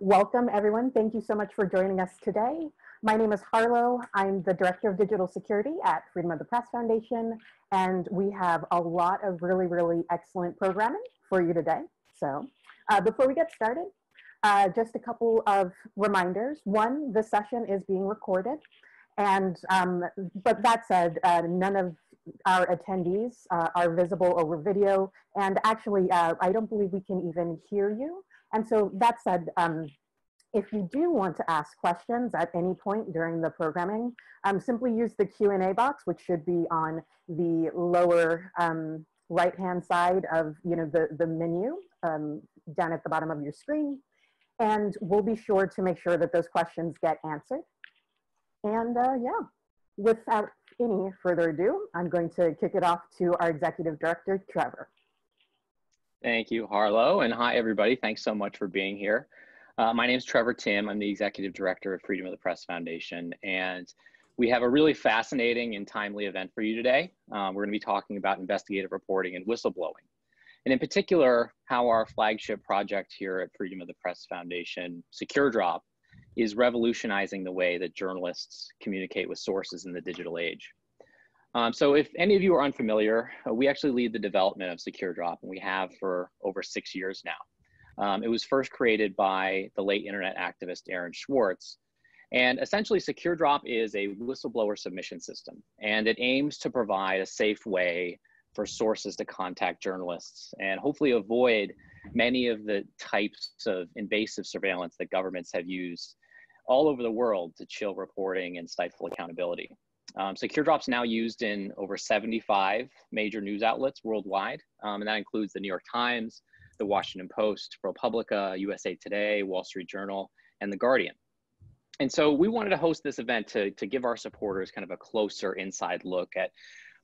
Welcome everyone. Thank you so much for joining us today. My name is Harlow. I'm the Director of Digital Security at Freedom of the Press Foundation, and we have a lot of really, really excellent programming for you today. So uh, before we get started, uh, just a couple of reminders. One, the session is being recorded. And, um, but that said, uh, none of our attendees uh, are visible over video. And actually, uh, I don't believe we can even hear you. And so that said, um, if you do want to ask questions at any point during the programming, um, simply use the Q&A box, which should be on the lower um, right-hand side of you know, the, the menu um, down at the bottom of your screen. And we'll be sure to make sure that those questions get answered. And uh, yeah, without any further ado, I'm going to kick it off to our Executive Director, Trevor. Thank you, Harlow, and hi, everybody. Thanks so much for being here. Uh, my name is Trevor Timm. I'm the Executive Director of Freedom of the Press Foundation, and we have a really fascinating and timely event for you today. Um, we're going to be talking about investigative reporting and whistleblowing, and in particular, how our flagship project here at Freedom of the Press Foundation, SecureDrop, is revolutionizing the way that journalists communicate with sources in the digital age. Um, so if any of you are unfamiliar, uh, we actually lead the development of SecureDrop, and we have for over six years now. Um, it was first created by the late internet activist Aaron Swartz. And essentially, SecureDrop is a whistleblower submission system, and it aims to provide a safe way for sources to contact journalists and hopefully avoid many of the types of invasive surveillance that governments have used all over the world to chill reporting and stifle accountability. Um, SecureDrop's now used in over 75 major news outlets worldwide, um, and that includes the New York Times, the Washington Post, ProPublica, USA Today, Wall Street Journal, and The Guardian. And so we wanted to host this event to, to give our supporters kind of a closer inside look at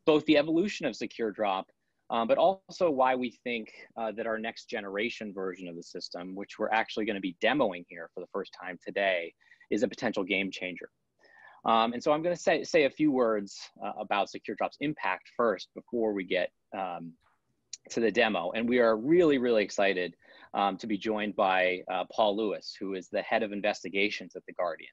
both the evolution of SecureDrop, um, but also why we think uh, that our next generation version of the system, which we're actually going to be demoing here for the first time today, is a potential game changer. Um, and so I'm going to say, say a few words uh, about SecureDrop's impact first before we get um, to the demo. And we are really, really excited um, to be joined by uh, Paul Lewis, who is the head of investigations at The Guardian.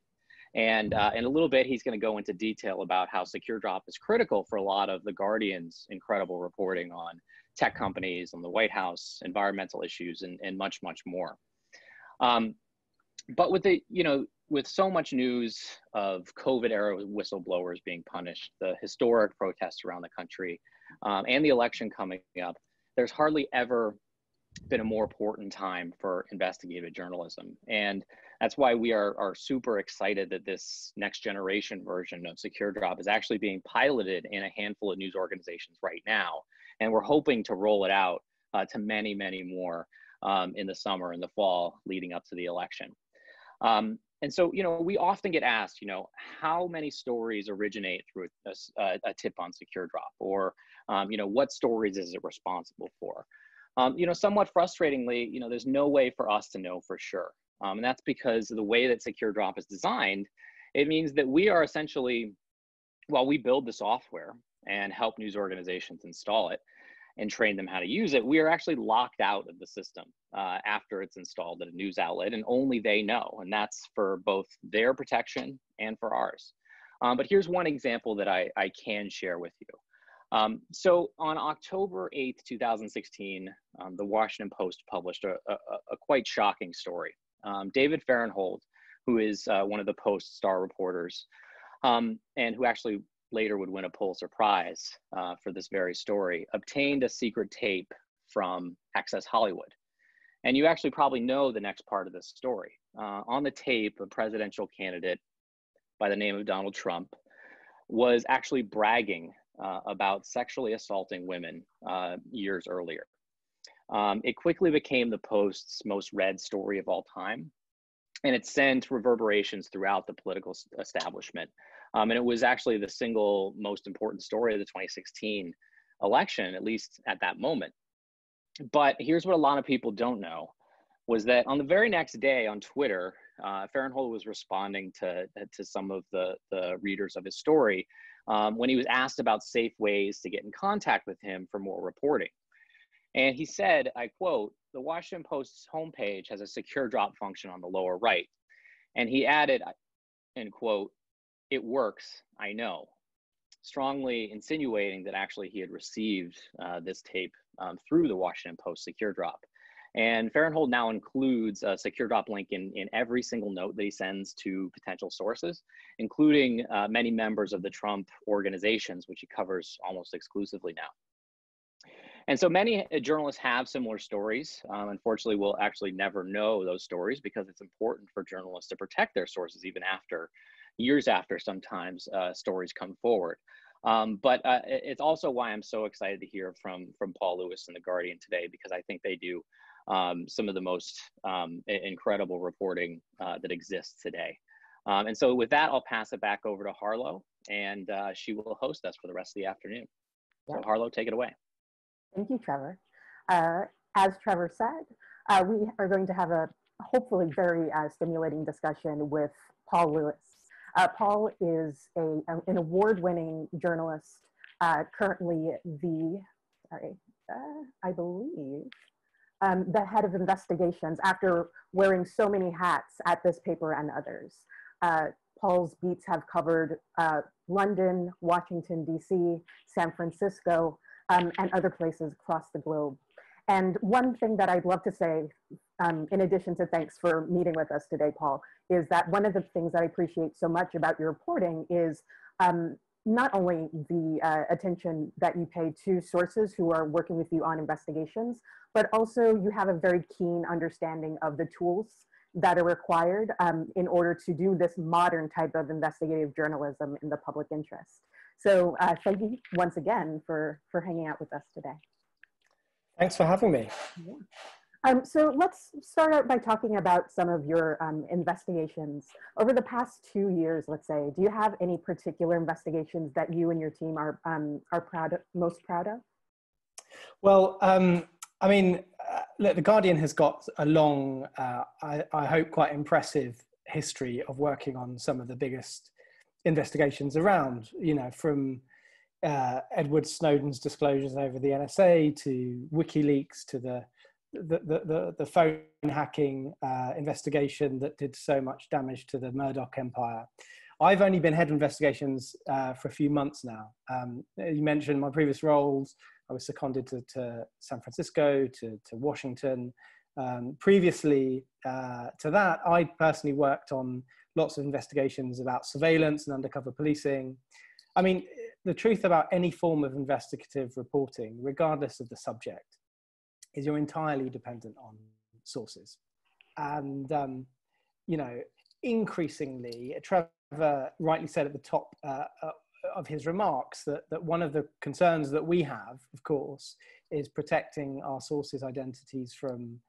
And uh, in a little bit, he's going to go into detail about how SecureDrop is critical for a lot of The Guardian's incredible reporting on tech companies, on the White House, environmental issues, and, and much, much more. Um, but with the, you know, with so much news of COVID era whistleblowers being punished, the historic protests around the country, um, and the election coming up, there's hardly ever been a more important time for investigative journalism. And that's why we are, are super excited that this next generation version of SecureDrop is actually being piloted in a handful of news organizations right now. And we're hoping to roll it out uh, to many, many more um, in the summer and the fall leading up to the election. Um, and so, you know, we often get asked, you know, how many stories originate through a, a, a tip on SecureDrop, or, um, you know, what stories is it responsible for? Um, you know, somewhat frustratingly, you know, there's no way for us to know for sure. Um, and that's because the way that SecureDrop is designed, it means that we are essentially, while we build the software and help news organizations install it, and train them how to use it, we are actually locked out of the system uh, after it's installed at a news outlet, and only they know. And that's for both their protection and for ours. Um, but here's one example that I, I can share with you. Um, so on October 8th, 2016, um, the Washington Post published a, a, a quite shocking story. Um, David Fahrenthold, who is uh, one of the Post star reporters, um, and who actually later would win a Pulitzer Prize uh, for this very story, obtained a secret tape from Access Hollywood. And you actually probably know the next part of this story. Uh, on the tape, a presidential candidate by the name of Donald Trump was actually bragging uh, about sexually assaulting women uh, years earlier. Um, it quickly became the Post's most read story of all time, and it sent reverberations throughout the political establishment. Um, and it was actually the single most important story of the 2016 election, at least at that moment. But here's what a lot of people don't know was that on the very next day on Twitter, uh, Fahrenthold was responding to, to some of the, the readers of his story um, when he was asked about safe ways to get in contact with him for more reporting. And he said, I quote, the Washington Post's homepage has a secure drop function on the lower right. And he added, end quote, it works, I know, strongly insinuating that actually he had received uh, this tape um, through the Washington Post secure drop. And Fahrenthold now includes a secure drop link in, in every single note that he sends to potential sources, including uh, many members of the Trump organizations, which he covers almost exclusively now. And so many uh, journalists have similar stories. Um, unfortunately, we'll actually never know those stories because it's important for journalists to protect their sources even after, years after sometimes uh, stories come forward. Um, but uh, it's also why I'm so excited to hear from, from Paul Lewis and The Guardian today, because I think they do um, some of the most um, incredible reporting uh, that exists today. Um, and so with that, I'll pass it back over to Harlow, and uh, she will host us for the rest of the afternoon. So Harlow, take it away. Thank you, Trevor. Uh, as Trevor said, uh, we are going to have a hopefully very uh, stimulating discussion with Paul Lewis. Uh, Paul is a, an award-winning journalist, uh, currently the, sorry, uh, I believe, um, the head of investigations after wearing so many hats at this paper and others. Paul's beats have covered London, Washington, DC, San Francisco, um, and other places across the globe. And one thing that I'd love to say, um, in addition to thanks for meeting with us today, Paul, is that one of the things that I appreciate so much about your reporting is um, not only the uh, attention that you pay to sources who are working with you on investigations, but also you have a very keen understanding of the tools that are required um, in order to do this modern type of investigative journalism in the public interest. So uh, thank you once again for, for hanging out with us today. Thanks for having me. Yeah. Um, so let's start out by talking about some of your um, investigations. Over the past two years, let's say, do you have any particular investigations that you and your team are, um, are proud of, most proud of? Well, um, I mean, uh, look, The Guardian has got a long, uh, I, I hope quite impressive history of working on some of the biggest investigations around, you know, from uh, Edward Snowden's disclosures over the NSA to WikiLeaks to the the, the, the phone hacking uh, investigation that did so much damage to the Murdoch empire. I've only been head of investigations uh, for a few months now. Um, you mentioned my previous roles. I was seconded to, to San Francisco, to, to Washington. Um, previously uh, to that, I personally worked on lots of investigations about surveillance and undercover policing. I mean, the truth about any form of investigative reporting, regardless of the subject, is you're entirely dependent on sources. And, um, you know, increasingly, Trevor rightly said at the top uh, uh, of his remarks that, that one of the concerns that we have, of course, is protecting our sources' identities from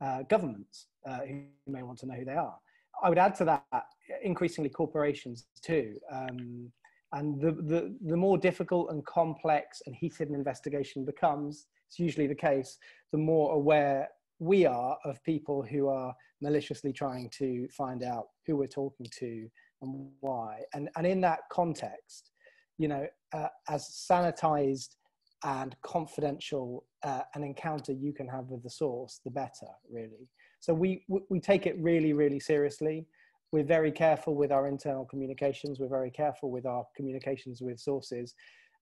uh, governments uh, who may want to know who they are. I would add to that increasingly corporations too. Um, and the, the, the more difficult and complex and heated an investigation becomes, it's usually the case, the more aware we are of people who are maliciously trying to find out who we're talking to and why. And, and in that context, you know, uh, as sanitized and confidential uh, an encounter you can have with the source, the better, really. So we, we take it really, really seriously. We're very careful with our internal communications. We're very careful with our communications with sources.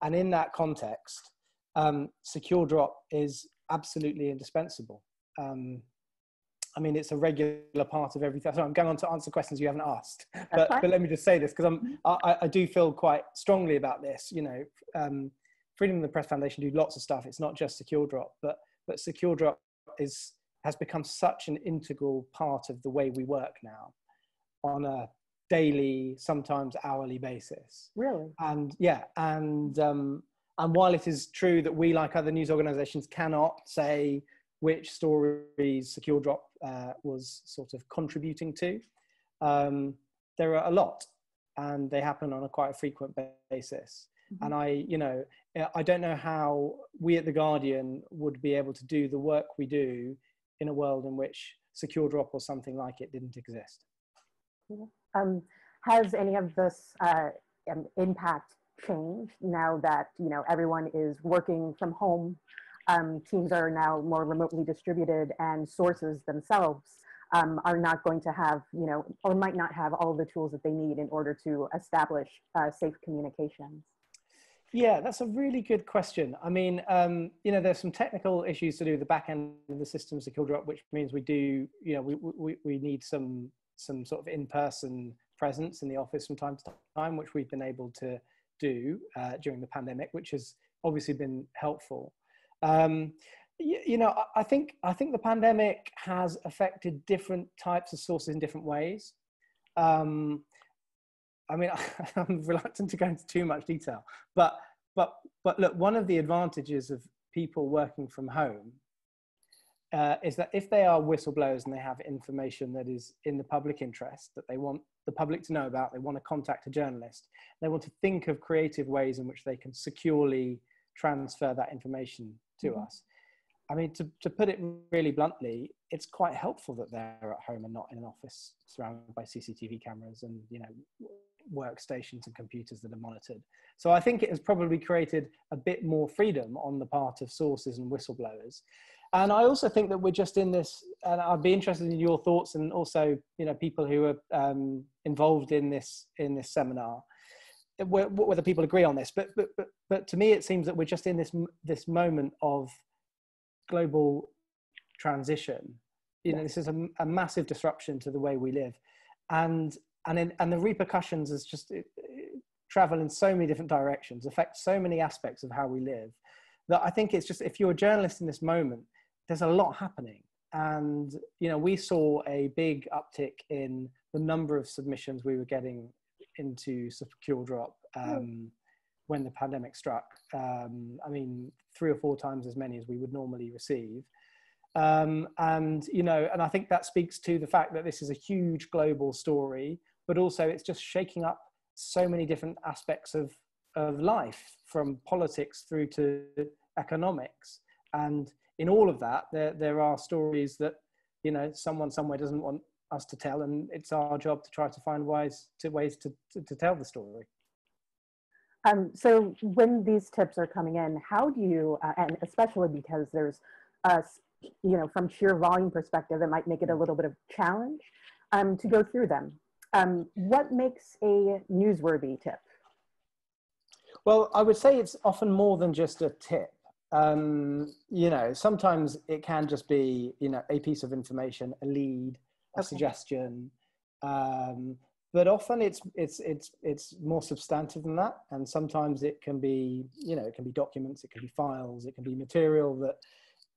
And in that context, um, secure drop is absolutely indispensable. Um, I mean, it's a regular part of everything. So I'm going on to answer questions you haven't asked, but, but let me just say this because I'm I, I, do feel quite strongly about this. You know, um, Freedom of the Press Foundation do lots of stuff. It's not just secure drop, but but secure drop is has become such an integral part of the way we work now on a daily, sometimes hourly basis. Really? And yeah, and um, and while it is true that we, like other news organisations, cannot say which stories Secure Drop uh, was sort of contributing to, um, there are a lot, and they happen on a quite a frequent basis. Mm-hmm. And I, you know, I don't know how we at the Guardian would be able to do the work we do in a world in which secure drop or something like it didn't exist. Um, has any of this uh, um, impact changed now that you know everyone is working from home um, teams are now more remotely distributed and sources themselves um, are not going to have, you know, or might not have all the tools that they need in order to establish uh, safe communications? Yeah, that's a really good question. I mean, um, you know, there's some technical issues to do with the back end of the system secure drop, which means we do, you know, we, we, we need some some sort of in-person presence in the office from time to time, which we've been able to do uh, during the pandemic, which has obviously been helpful. Um, you, you, know, I, I think I think the pandemic has affected different types of sources in different ways. Um, I mean, I'm reluctant to go into too much detail, but but but look, one of the advantages of people working from home uh, is that if they are whistleblowers and they have information that is in the public interest that they want the public to know about, they want to contact a journalist, they want to think of creative ways in which they can securely transfer that information to mm-hmm. us. I mean, to, to put it really bluntly, it's quite helpful that they're at home and not in an office surrounded by CCTV cameras and you know workstations and computers that are monitored. So I think it has probably created a bit more freedom on the part of sources and whistleblowers. And I also think that we're just in this, and I'd be interested in your thoughts and also, you know, people who are um, involved in this in this seminar, whether people agree on this. But but but but to me, it seems that we're just in this this moment of global transition. You know, this is a, a massive disruption to the way we live, and and in, and the repercussions is just it, it, travel in so many different directions, affect so many aspects of how we live. That I think it's just if you're a journalist in this moment, there's a lot happening, and you know we saw a big uptick in the number of submissions we were getting into secure drop um, when the pandemic struck. Um, I mean, three or four times as many as we would normally receive. Um, and you know, and I think that speaks to the fact that this is a huge global story but also it's just shaking up so many different aspects of, of life from politics through to economics. And in all of that, there, there are stories that, you know, someone somewhere doesn't want us to tell. And it's our job to try to find ways to, ways to, to, to tell the story. Um, so when these tips are coming in, how do you, uh, and especially because there's, uh, you know, from sheer volume perspective, it might make it a little bit of challenge um, to go through them. Um, what makes a newsworthy tip? Well, I would say it's often more than just a tip. Um, you know, sometimes it can just be, you know, a piece of information, a lead, a okay. suggestion. Um, but often it's it's it's it's more substantive than that, and sometimes it can be, you know, it can be documents, it can be files, it can be material that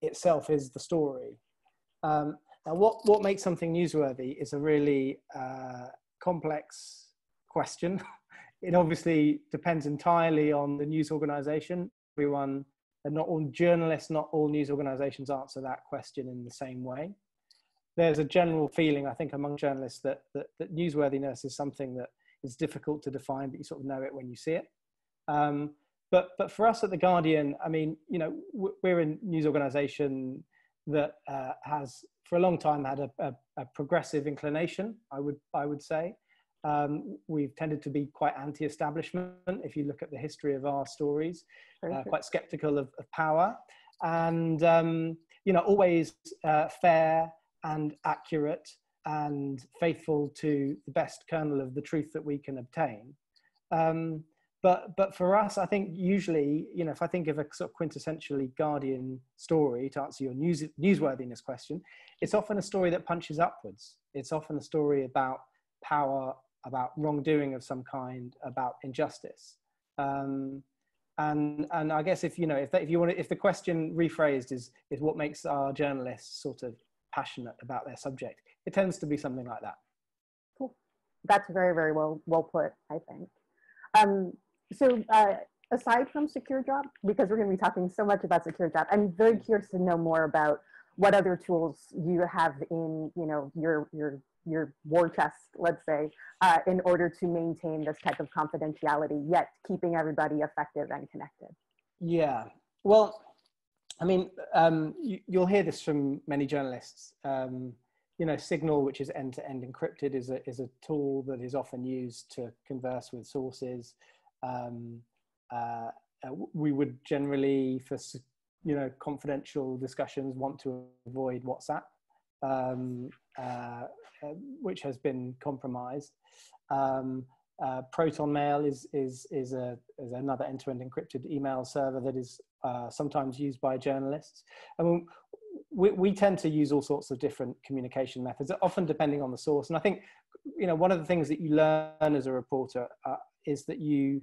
itself is the story. Um, now, what what makes something newsworthy is a really uh, complex question. it obviously depends entirely on the news organization. Everyone, and not all journalists, not all news organizations answer that question in the same way. There's a general feeling, I think, among journalists that, that, that newsworthiness is something that is difficult to define, but you sort of know it when you see it. Um, but, but for us at The Guardian, I mean, you know, we're a news organization that uh, has for a long time had a, a, a, progressive inclination, I would, I would say. Um, we've tended to be quite anti-establishment if you look at the history of our stories, uh, quite skeptical of, of power and, um, you know, always uh, fair and accurate and faithful to the best kernel of the truth that we can obtain. Um, but but for us, I think usually, you know, if I think of a sort of quintessentially Guardian story to answer your news newsworthiness question, it's often a story that punches upwards. It's often a story about power, about wrongdoing of some kind, about injustice. Um, and and I guess if you know if that, if you want to, if the question rephrased is is what makes our journalists sort of passionate about their subject, it tends to be something like that. Cool. That's very very well well put. I think. Um, so uh, aside from secure drop, because we're going to be talking so much about secure drop, I'm very curious to know more about what other tools you have in you know your your your war chest, let's say, uh, in order to maintain this type of confidentiality, yet keeping everybody effective and connected. Yeah, well, I mean, um, you, will hear this from many journalists. Um, you know, Signal, which is end-to-end encrypted, is a is a tool that is often used to converse with sources um, uh, uh we would generally, for you know, confidential discussions want to avoid WhatsApp, um, uh, uh, which has been compromised. Um, uh, Proton Mail is is is a is another end-to-end encrypted email server that is uh, sometimes used by journalists. I mean, we, we tend to use all sorts of different communication methods, often depending on the source. And I think, you know, one of the things that you learn as a reporter uh, is that you,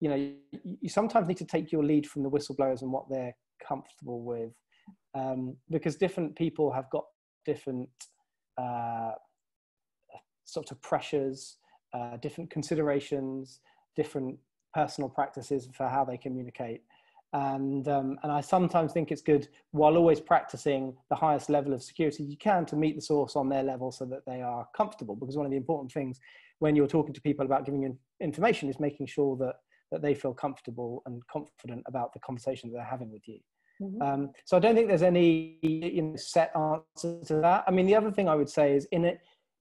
you know, you, you, sometimes need to take your lead from the whistleblowers and what they're comfortable with, um, because different people have got different uh, sort of pressures uh, different considerations, different personal practices for how they communicate. And, um, and I sometimes think it's good, while always practicing the highest level of security you can, to meet the source on their level so that they are comfortable. Because one of the important things when you're talking to people about giving information is making sure that, that they feel comfortable and confident about the conversation that they're having with you. Mm-hmm. Um, so I don't think there's any you know, set answer to that. I mean, the other thing I would say is in it,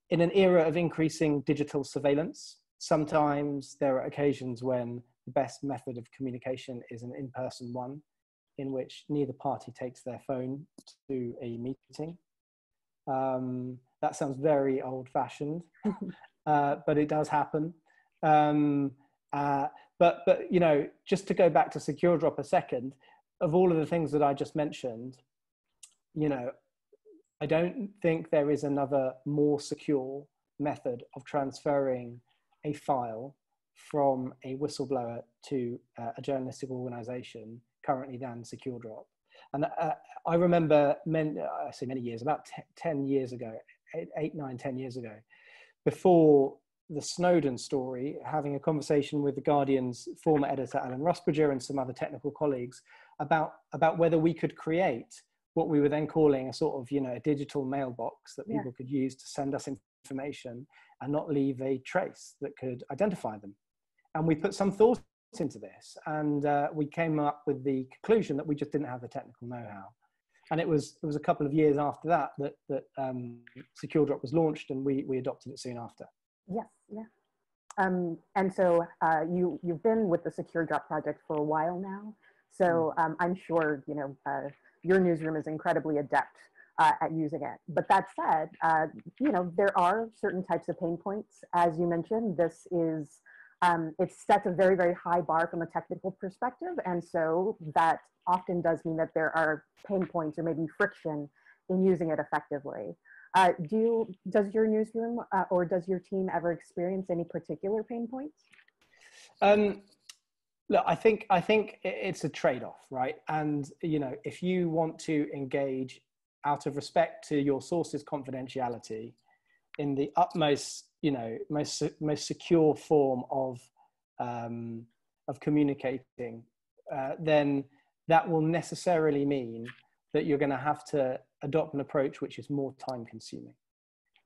in an era of increasing digital surveillance, sometimes there are occasions when the best method of communication is an in-person one in which neither party takes their phone to a meeting. Um, that sounds very old-fashioned, uh, but it does happen. Um, uh, but, but, you know, just to go back to Secure Drop a second, of all of the things that I just mentioned, you know, I don't think there is another more secure method of transferring a file from a whistleblower to uh, a journalistic organization currently than SecureDrop. And uh, I remember, I say many years, about 10 years ago, eight, eight, nine, 10 years ago, before the Snowden story, having a conversation with the Guardian's former editor, Alan Rusbridger, and some other technical colleagues about, about whether we could create what we were then calling a sort of you know a digital mailbox that people yeah. could use to send us information and not leave a trace that could identify them. And we put some thought into this and uh, we came up with the conclusion that we just didn't have the technical know-how. And it was it was a couple of years after that that that um, secure drop was launched and we we adopted it soon after. Yes yeah. Um, and so uh, you you've been with the secure drop project for a while now so hmm. um, i'm sure you know uh, your newsroom is incredibly adept uh, at using it. But that said, uh, you know, there are certain types of pain points. As you mentioned, this is, um, it sets a very, very high bar from a technical perspective. And so that often does mean that there are pain points or maybe friction in using it effectively. Uh, do you, does your newsroom uh, or does your team ever experience any particular pain points? Um, look i think i think it's a trade-off right? And you know if you want to engage out of respect to your source's confidentiality in the utmost you know most most secure form of um, of communicating uh, then that will necessarily mean that you're going to have to adopt an approach which is more time consuming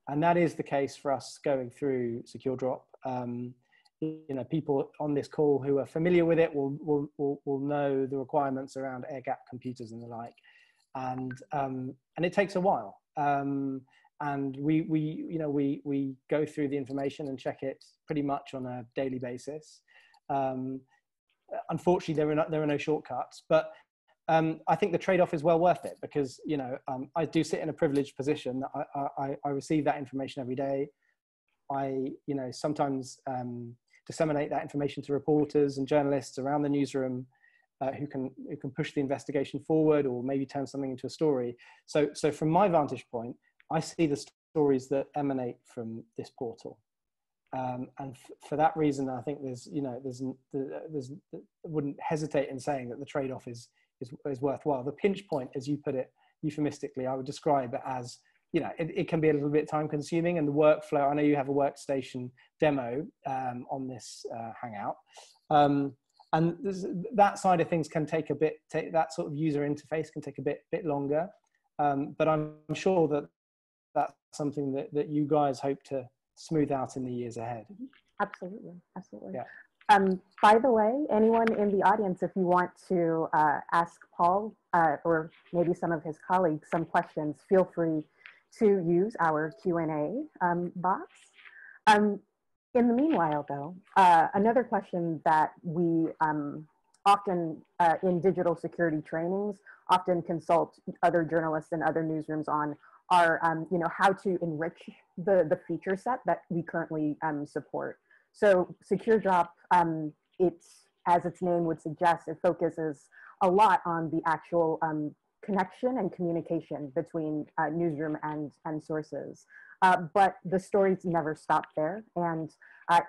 and that is the case for us going through secure drop. Um, you know people on this call who are familiar with it will will will, will know the requirements around air gap computers and the like and um, and it takes a while um, and we we you know we we go through the information and check it pretty much on a daily basis um, unfortunately there are no, there are no shortcuts but um, I think the trade-off is well worth it because you know um, I do sit in a privileged position. I, I, I receive that information every day. I you know sometimes um, disseminate that information to reporters and journalists around the newsroom uh, who can who can push the investigation forward or maybe turn something into a story. So so from my vantage point, I see the stories that emanate from this portal. Um, and for that reason, I think there's, you know, there's, there's, I wouldn't hesitate in saying that the trade-off is, is, is worthwhile. The pinch point, as you put it euphemistically, I would describe it as you know, it, it, can be a little bit time consuming and the workflow, I know you have a workstation demo um, on this uh, Hangout. Um, and that side of things can take a bit, take, that sort of user interface can take a bit, bit longer. Um, but I'm sure that that's something that, that you guys hope to smooth out in the years ahead. Absolutely, absolutely. Yeah. Um, by the way, anyone in the audience, if you want to uh, ask Paul uh, or maybe some of his colleagues some questions, feel free to use our Q&A um, box. Um, in the meanwhile, though, uh, another question that we um, often uh, in digital security trainings, often consult other journalists and other newsrooms on are, um, you know, how to enrich the, the feature set that we currently um, support. So Secure Drop, um, it's, as its name would suggest, it focuses a lot on the actual connection and communication between uh, newsroom and, and sources. Uh, but the stories never stop there. And uh,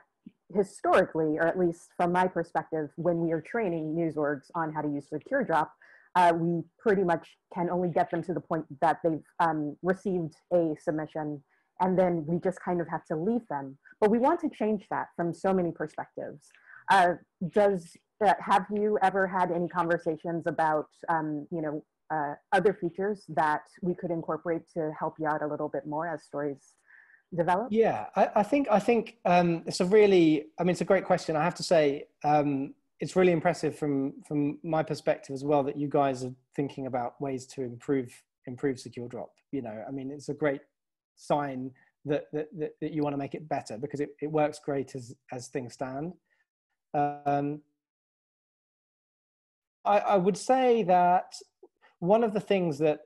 historically, or at least from my perspective, when we are training news orgs on how to use Secure Drop, uh, we pretty much can only get them to the point that they've um, received a submission and then we just kind of have to leave them. But we want to change that from so many perspectives. Uh, does uh, have you ever had any conversations about um, you know uh, other features that we could incorporate to help you out a little bit more as stories develop? Yeah, I, I think I think um, it's a really I mean it's a great question. I have to say um, it's really impressive from from my perspective as well that you guys are thinking about ways to improve improve secure drop. You know, I mean it's a great sign that that, that, that you want to make it better because it, it works great as as things stand. Um, I, I would say that one of the things that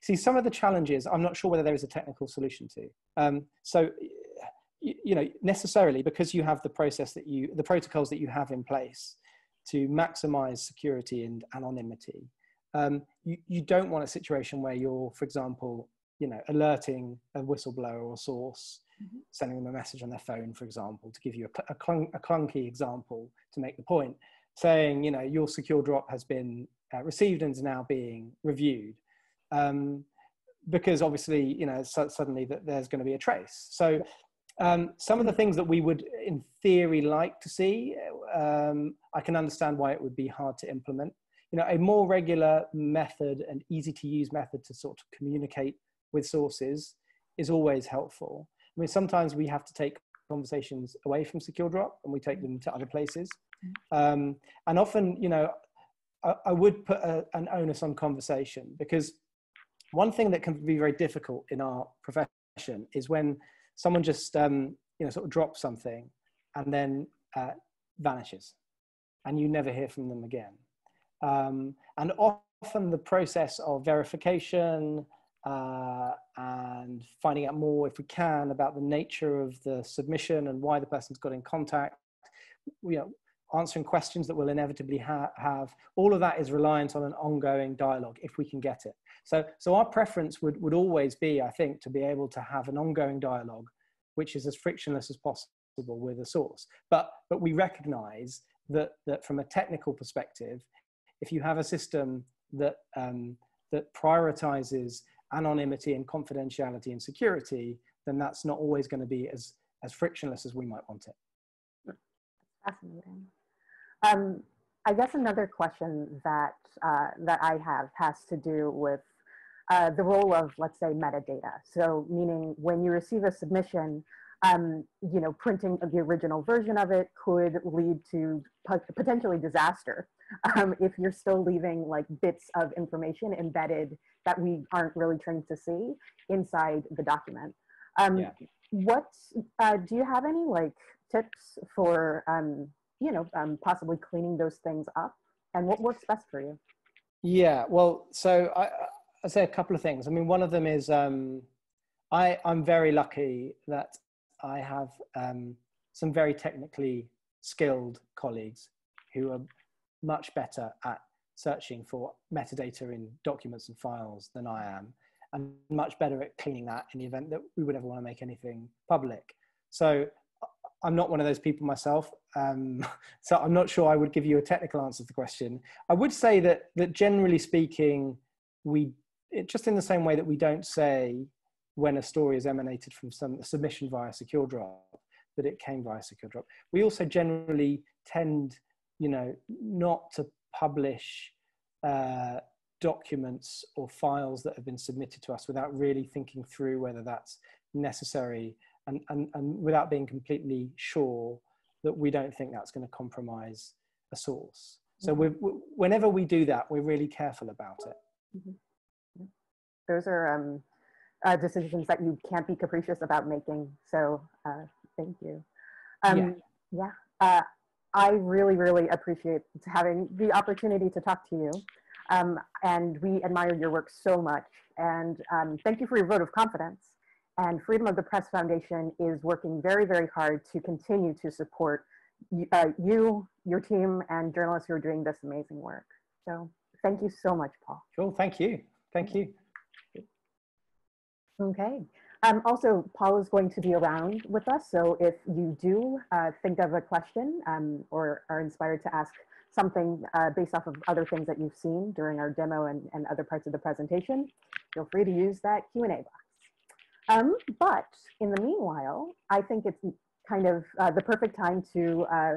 see some of the challenges i'm not sure whether there is a technical solution to um, so you, you, know necessarily because you have the process that you the protocols that you have in place to maximize security and anonymity um, you, you don't want a situation where you're for example you know alerting a whistleblower or source mm-hmm. sending them a message on their phone for example to give you a, a, clunk, a clunky example to make the point saying you know your secure drop has been uh, received and is now being reviewed um, because obviously you know so suddenly that there's going to be a trace. So um, some of the things that we would in theory like to see um, i can understand why it would be hard to implement. You know a more regular method and easy to use method to sort of communicate with sources is always helpful. I mean sometimes we have to take conversations away from secure drop and we take them to other places. Mm-hmm. um, and often you know I, I would put a, an onus on conversation because one thing that can be very difficult in our profession is when someone just um, you know sort of drops something and then uh, vanishes and you never hear from them again. Um, and often the process of verification uh, and finding out more if we can about the nature of the submission and why the person's got in contact you know answering questions that we'll inevitably ha have. All of that is reliant on an ongoing dialogue if we can get it. So, so our preference would, would always be, I think, to be able to have an ongoing dialogue which is as frictionless as possible with a source. But, but we recognize that, that from a technical perspective, if you have a system that, um, that prioritizes anonymity and confidentiality and security, then that's not always going to be as, as frictionless as we might want it. Fascinating. Um, I guess another question that, uh, that I have has to do with uh, the role of, let's say, metadata. So meaning when you receive a submission, um, you know, printing the original version of it could lead to potentially disaster um, if you're still leaving like bits of information embedded that we aren't really trained to see inside the document. Um, yeah. What uh, do you have any like tips for um, you know, um, possibly cleaning those things up and what works best for you? Yeah, well, so I, I say a couple of things. I mean, one of them is um, I, I'm very lucky that I have um, some very technically skilled colleagues who are much better at searching for metadata in documents and files than I am, and much better at cleaning that in the event that we would ever want to make anything public. So I'm not one of those people myself, um, so I'm not sure I would give you a technical answer to the question. I would say that that generally speaking, we it, just in the same way that we don't say when a story is emanated from some submission via secure drop that it came via secure drop. We also generally tend, you know, not to publish uh, documents or files that have been submitted to us without really thinking through whether that's necessary and, and, and without being completely sure that we don't think that's going to compromise a source. So mm-hmm. we whenever we do that, we're really careful about it. Mm-hmm. Those are um, uh, decisions that you can't be capricious about making. So uh, thank you. Um, yeah. yeah. Uh, I really, really appreciate having the opportunity to talk to you. Um, and we admire your work so much. And um, thank you for your vote of confidence. And Freedom of the Press Foundation is working very, very hard to continue to support uh, you, your team, and journalists who are doing this amazing work. So thank you so much, Paul. Cool, thank you. Thank you. Okay. Um, also, Paul is going to be around with us. So if you do uh, think of a question um, or are inspired to ask something uh, based off of other things that you've seen during our demo and, and other parts of the presentation, feel free to use that Q&A box. Um, but in the meanwhile, I think it's kind of uh, the perfect time to uh,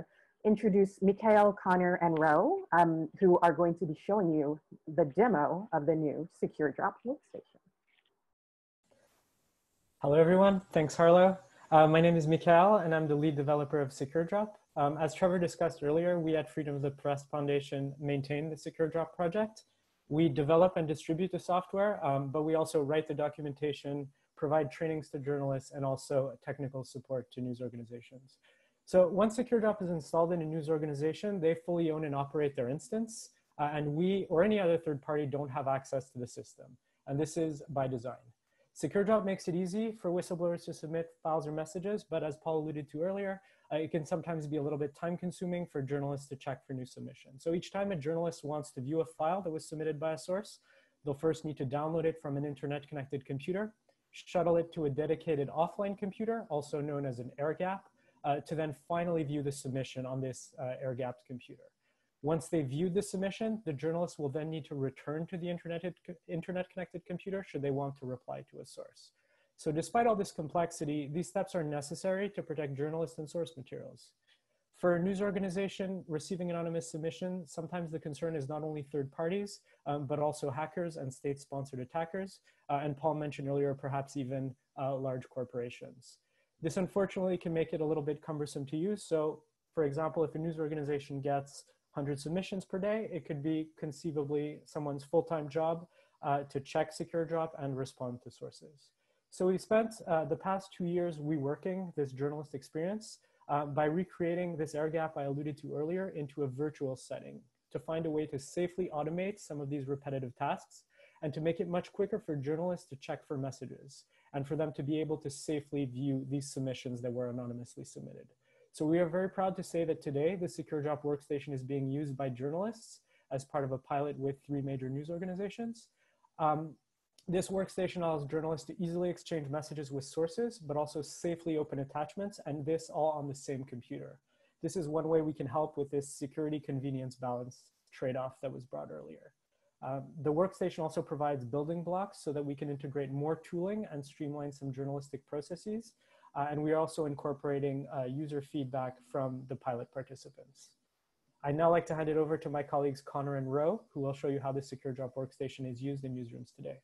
introduce Mikhail, Connor, and Ro, um, who are going to be showing you the demo of the new Secure Drop workstation. Hello, everyone. Thanks, Harlow. Uh, my name is Mikhail, and I'm the lead developer of SecureDrop. Um, as Trevor discussed earlier, we at Freedom of the Press Foundation maintain the SecureDrop project. We develop and distribute the software, um, but we also write the documentation, provide trainings to journalists, and also technical support to news organizations. So once SecureDrop is installed in a news organization, they fully own and operate their instance, uh, and we or any other third party don't have access to the system. And this is by design. SecureDrop makes it easy for whistleblowers to submit files or messages, but as Paul alluded to earlier, uh, it can sometimes be a little bit time consuming for journalists to check for new submissions. So each time a journalist wants to view a file that was submitted by a source, they'll first need to download it from an internet connected computer, shuttle it to a dedicated offline computer, also known as an air gap, uh, to then finally view the submission on this uh, air gapped computer. Once they viewed the submission, the journalist will then need to return to the internet, internet connected computer should they want to reply to a source. So despite all this complexity, these steps are necessary to protect journalists and source materials. For a news organization receiving anonymous submission, sometimes the concern is not only third parties, um, but also hackers and state-sponsored attackers. Uh, and Paul mentioned earlier, perhaps even uh, large corporations. This unfortunately can make it a little bit cumbersome to use. So for example, if a news organization gets 100 submissions per day, it could be conceivably someone's full-time job uh, to check SecureDrop and respond to sources. So we spent uh, the past two years reworking this journalist experience uh, by recreating this air gap I alluded to earlier into a virtual setting to find a way to safely automate some of these repetitive tasks and to make it much quicker for journalists to check for messages and for them to be able to safely view these submissions that were anonymously submitted. So we are very proud to say that today the SecureDrop workstation is being used by journalists as part of a pilot with three major news organizations. Um, this workstation allows journalists to easily exchange messages with sources, but also safely open attachments, and this all on the same computer. This is one way we can help with this security convenience balance trade-off that was brought earlier. Um, the workstation also provides building blocks so that we can integrate more tooling and streamline some journalistic processes uh, and we are also incorporating uh, user feedback from the pilot participants. I'd now like to hand it over to my colleagues Connor and Ro, who will show you how the secure drop workstation is used in newsrooms today.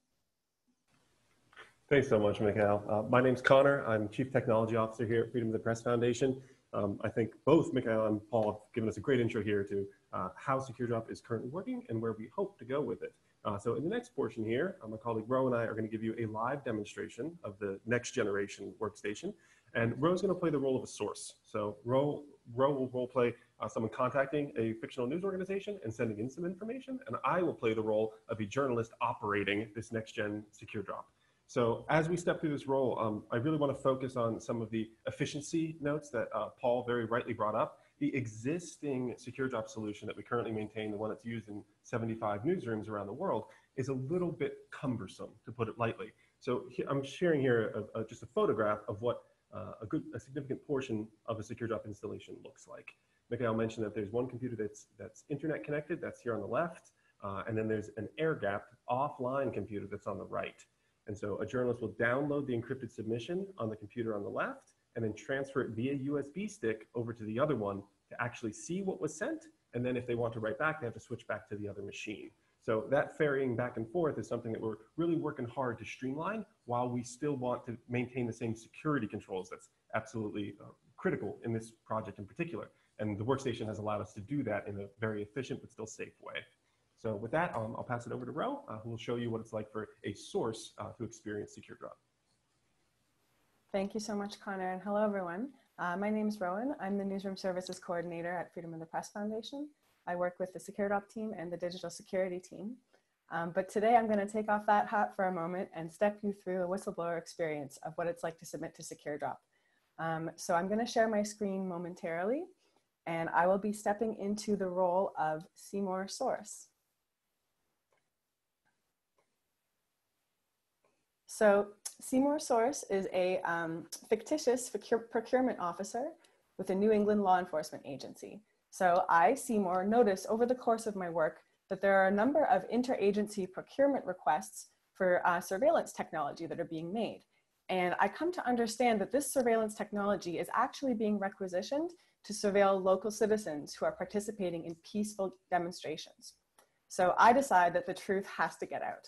Thanks so much, Mikhail. Uh, my name's Connor. I'm Chief Technology Officer here at Freedom of the Press Foundation. Um, I think both Mikhail and Paul have given us a great intro here to uh, how SecureDrop is currently working and where we hope to go with it. Uh, so in the next portion here, uh, my colleague Ro and I are going to give you a live demonstration of the next generation workstation. And Ro's going to play the role of a source. So Ro, Ro will role play uh, someone contacting a fictional news organization and sending in some information. And I will play the role of a journalist operating this next gen SecureDrop. So as we step through this role, um, I really want to focus on some of the efficiency notes that uh, Paul very rightly brought up the existing secure SecureDrop solution that we currently maintain, the one that's used in 75 newsrooms around the world, is a little bit cumbersome, to put it lightly. So I'm sharing here a, a, just a photograph of what uh, a good, a significant portion of a secure SecureDrop installation looks like. Mikhail mentioned that there's one computer that's, that's internet connected, that's here on the left, uh, and then there's an air-gapped offline computer that's on the right. And so a journalist will download the encrypted submission on the computer on the left, and then transfer it via USB stick over to the other one to actually see what was sent. And then if they want to write back, they have to switch back to the other machine. So that ferrying back and forth is something that we're really working hard to streamline while we still want to maintain the same security controls that's absolutely uh, critical in this project in particular. And the workstation has allowed us to do that in a very efficient but still safe way. So with that, um, I'll pass it over to Ro, uh, who will show you what it's like for a source uh, to experience SecureDrop. Thank you so much, Connor, and hello, everyone. Uh, my name is Rowan. I'm the Newsroom Services Coordinator at Freedom of the Press Foundation. I work with the SecureDrop team and the Digital Security team. Um, but today I'm going to take off that hat for a moment and step you through a whistleblower experience of what it's like to submit to SecureDrop. Um, so I'm going to share my screen momentarily, and I will be stepping into the role of Seymour Source. So Seymour Source is a um, fictitious procurement officer with a New England law enforcement agency. So I, Seymour, notice over the course of my work that there are a number of interagency procurement requests for uh, surveillance technology that are being made. And I come to understand that this surveillance technology is actually being requisitioned to surveil local citizens who are participating in peaceful demonstrations. So I decide that the truth has to get out.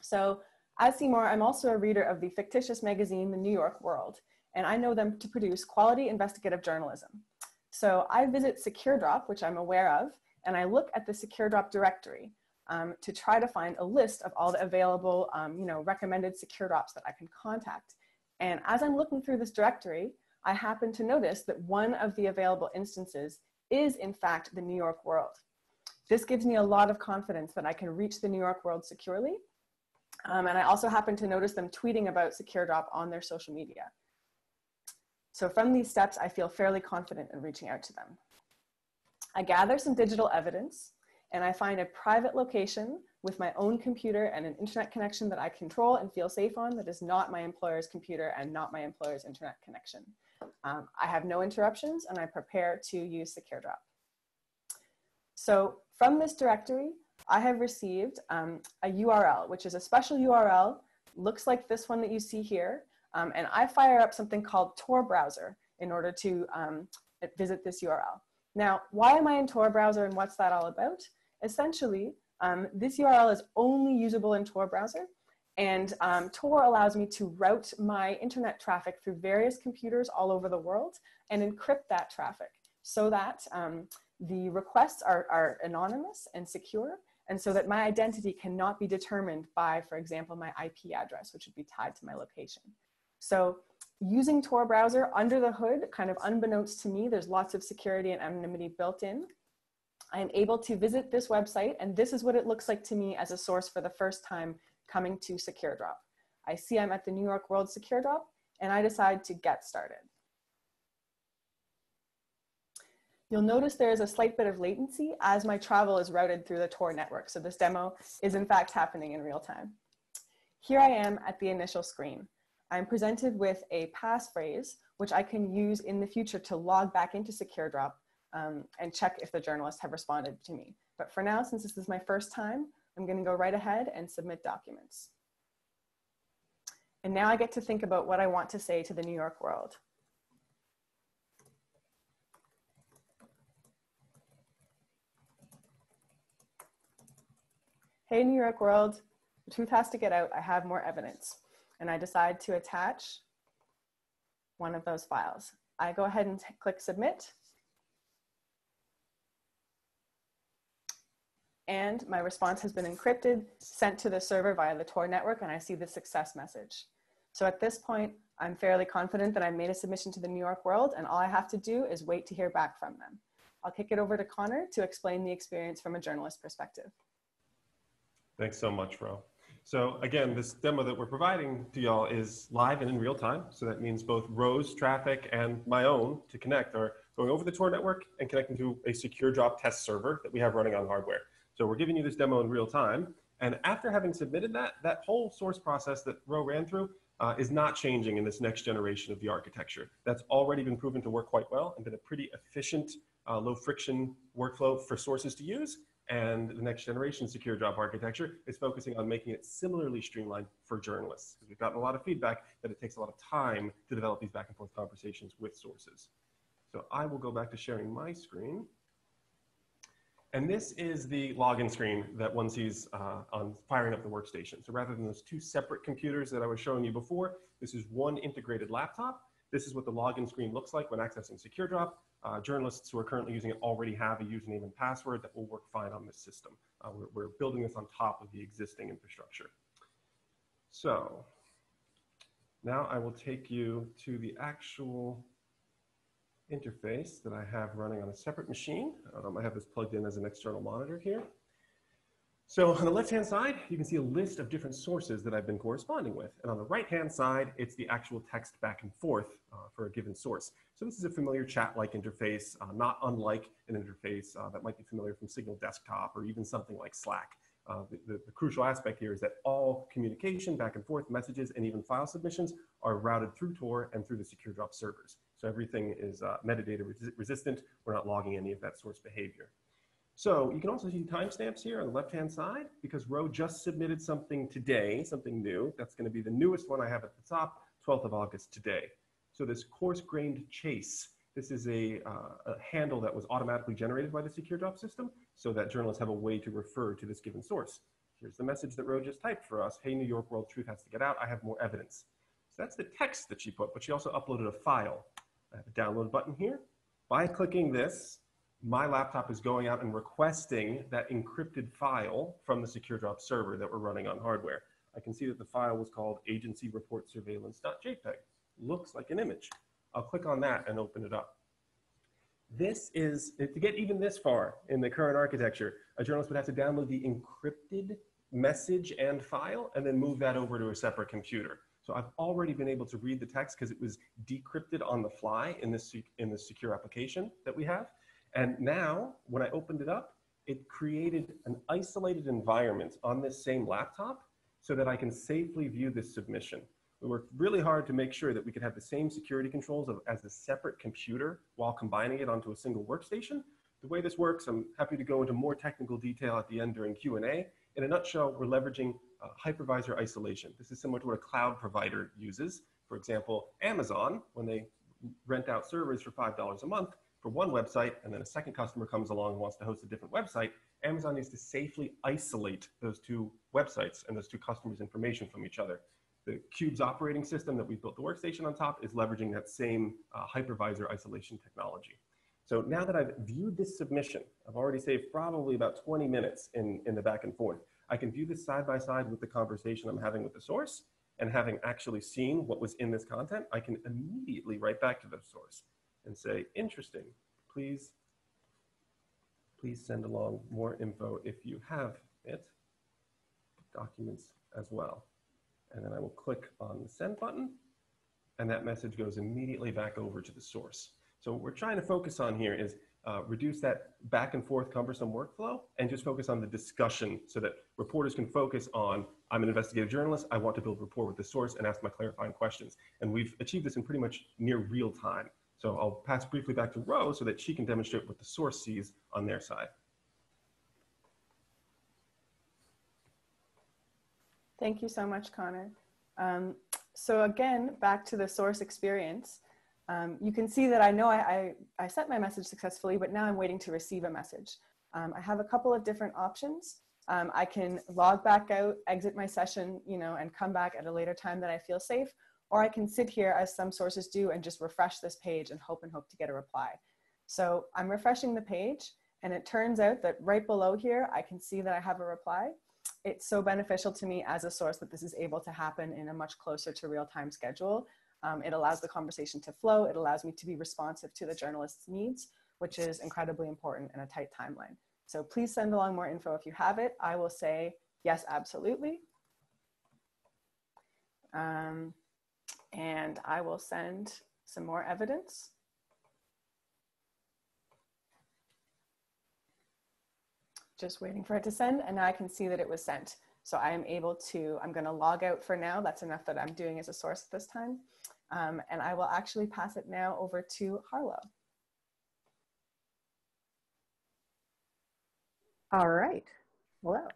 So as Seymour, I'm also a reader of the fictitious magazine, The New York World, and I know them to produce quality investigative journalism. So I visit SecureDrop, which I'm aware of, and I look at the SecureDrop directory um, to try to find a list of all the available, um, you know, recommended secure drops that I can contact. And as I'm looking through this directory, I happen to notice that one of the available instances is in fact the New York World. This gives me a lot of confidence that I can reach the New York World securely. Um, and I also happen to notice them tweeting about SecureDrop on their social media. So from these steps, I feel fairly confident in reaching out to them. I gather some digital evidence and I find a private location with my own computer and an internet connection that I control and feel safe on that is not my employer's computer and not my employer's internet connection. Um, I have no interruptions and I prepare to use SecureDrop. So from this directory, I have received um, a URL, which is a special URL, looks like this one that you see here. Um, and I fire up something called Tor browser in order to um, visit this URL. Now, why am I in Tor browser and what's that all about? Essentially, um, this URL is only usable in Tor browser and um, Tor allows me to route my internet traffic through various computers all over the world and encrypt that traffic so that um, the requests are, are anonymous and secure and so that my identity cannot be determined by, for example, my IP address, which would be tied to my location. So using Tor browser under the hood, kind of unbeknownst to me, there's lots of security and anonymity built in. I am able to visit this website, and this is what it looks like to me as a source for the first time coming to SecureDrop. I see I'm at the New York World SecureDrop, and I decide to get started. You'll notice there is a slight bit of latency as my travel is routed through the Tor network. So this demo is in fact happening in real time. Here I am at the initial screen. I'm presented with a passphrase, which I can use in the future to log back into SecureDrop um, and check if the journalists have responded to me. But for now, since this is my first time, I'm gonna go right ahead and submit documents. And now I get to think about what I want to say to the New York world. Hey, New York world, the truth has to get out. I have more evidence. And I decide to attach one of those files. I go ahead and click submit. And my response has been encrypted, sent to the server via the Tor network, and I see the success message. So at this point, I'm fairly confident that I made a submission to the New York World, and all I have to do is wait to hear back from them. I'll kick it over to Connor to explain the experience from a journalist perspective. Thanks so much, Ro. So again, this demo that we're providing to y'all is live and in real time. So that means both Ro's traffic and my own to connect are going over the Tor network and connecting to a SecureDrop test server that we have running on hardware. So we're giving you this demo in real time. And after having submitted that, that whole source process that Ro ran through uh, is not changing in this next generation of the architecture. That's already been proven to work quite well and been a pretty efficient, uh, low friction workflow for sources to use. And the next generation secure SecureDrop architecture is focusing on making it similarly streamlined for journalists. Because we've gotten a lot of feedback that it takes a lot of time to develop these back and forth conversations with sources. So I will go back to sharing my screen. And this is the login screen that one sees uh, on firing up the workstation. So rather than those two separate computers that I was showing you before, this is one integrated laptop. This is what the login screen looks like when accessing SecureDrop. Uh, journalists who are currently using it already have a username and password that will work fine on this system. Uh, we're, we're building this on top of the existing infrastructure. So now I will take you to the actual interface that I have running on a separate machine. Um, I have this plugged in as an external monitor here. So on the left-hand side, you can see a list of different sources that I've been corresponding with. And on the right-hand side, it's the actual text back and forth uh, for a given source. So this is a familiar chat-like interface, uh, not unlike an interface uh, that might be familiar from Signal Desktop or even something like Slack. Uh, the, the, the, crucial aspect here is that all communication back and forth, messages, and even file submissions are routed through Tor and through the secure drop servers. So everything is uh, metadata res resistant. We're not logging any of that source behavior. So you can also see timestamps here on the left-hand side because Roe just submitted something today, something new. That's going to be the newest one I have at the top, 12th of August today. So this coarse-grained chase, this is a, uh, a, handle that was automatically generated by the secure drop system so that journalists have a way to refer to this given source. Here's the message that Roe just typed for us. Hey, New York World Truth has to get out. I have more evidence. So that's the text that she put, but she also uploaded a file. I have a download button here. By clicking this, my laptop is going out and requesting that encrypted file from the secure drop server that we're running on hardware. I can see that the file was called agency report surveillance.jpg. Looks like an image. I'll click on that and open it up. This is, to get even this far in the current architecture, a journalist would have to download the encrypted message and file and then move that over to a separate computer. So I've already been able to read the text because it was decrypted on the fly in this, in this secure application that we have. And now, when I opened it up, it created an isolated environment on this same laptop so that I can safely view this submission. We worked really hard to make sure that we could have the same security controls of, as a separate computer while combining it onto a single workstation. The way this works, I'm happy to go into more technical detail at the end during Q&A. In a nutshell, we're leveraging uh, hypervisor isolation. This is similar to what a cloud provider uses. For example, Amazon, when they rent out servers for $5 a month, for one website and then a second customer comes along and wants to host a different website, Amazon needs to safely isolate those two websites and those two customers' information from each other. The Qubes operating system that we built the workstation on top is leveraging that same uh, hypervisor isolation technology. So now that I've viewed this submission, I've already saved probably about 20 minutes in, in the back and forth. I can view this side by side with the conversation I'm having with the source and having actually seen what was in this content, I can immediately write back to the source and say, interesting, please, please send along more info if you have it, documents as well. And then I will click on the send button and that message goes immediately back over to the source. So what we're trying to focus on here is uh, reduce that back and forth cumbersome workflow and just focus on the discussion so that reporters can focus on, I'm an investigative journalist, I want to build rapport with the source and ask my clarifying questions. And we've achieved this in pretty much near real time. So I'll pass briefly back to Roe so that she can demonstrate what the source sees on their side. Thank you so much, Connor. Um, so again, back to the source experience. Um, you can see that I know I, I, I, set my message successfully, but now I'm waiting to receive a message. Um, I have a couple of different options. Um, I can log back out, exit my session, you know, and come back at a later time that I feel safe, or I can sit here as some sources do and just refresh this page and hope and hope to get a reply. So I'm refreshing the page and it turns out that right below here, I can see that I have a reply. It's so beneficial to me as a source that this is able to happen in a much closer to real time schedule. Um, it allows the conversation to flow. It allows me to be responsive to the journalist's needs, which is incredibly important in a tight timeline. So please send along more info if you have it. I will say, yes, absolutely. Um, and I will send some more evidence. Just waiting for it to send and now I can see that it was sent. So I am able to, I'm gonna log out for now. That's enough that I'm doing as a source at this time. Um, and I will actually pass it now over to Harlo. All right, hello.